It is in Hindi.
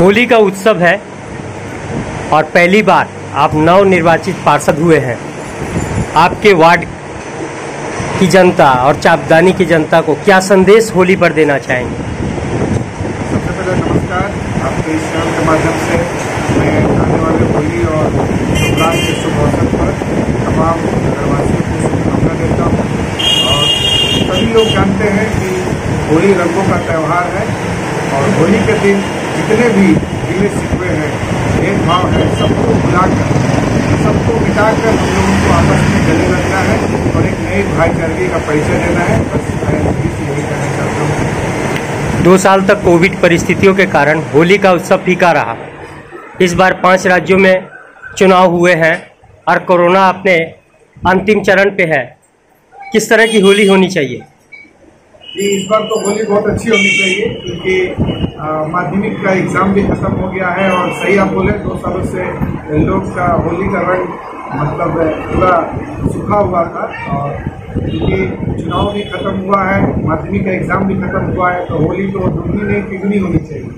होली का उत्सव है और पहली बार आप नव निर्वाचित पार्षद हुए हैं। आपके वार्ड की जनता और चापदानी की जनता को क्या संदेश होली पर देना चाहेंगे? सबसे पहले नमस्कार। आपके इस चैनल के माध्यम से मैं आने वाले होली और संक्रांत के शुभ अवसर पर तमाम नगरवासियों को शुभकामना देता हूँ। और सभी लोग जानते हैं कि होली रंगों का त्यौहार है और होली के दिन जितने भी गिले शिकवे हैं, भेदभाव है, सबको भुलाकर सबको मिटाकर हम लोगों को आपस में गले लगना है और एक नई भाईचारगी का परिचय देना है। बस दो साल तक कोविड परिस्थितियों के कारण होली का उत्सव फीका रहा। इस बार पाँच राज्यों में चुनाव हुए हैं और कोरोना अपने अंतिम चरण पे है। किस तरह की होली होनी चाहिए? जी इस बार तो होली बहुत अच्छी होनी चाहिए, क्योंकि माध्यमिक का एग्ज़ाम भी खत्म हो गया है और सही आप बोले, दो सालों से लोग का होली का रंग मतलब पूरा सूखा हुआ था और क्योंकि चुनाव भी खत्म हुआ है, माध्यमिक का एग्ज़ाम भी खत्म हुआ है तो होली तो दुगनी नहीं, तिगनी होनी चाहिए।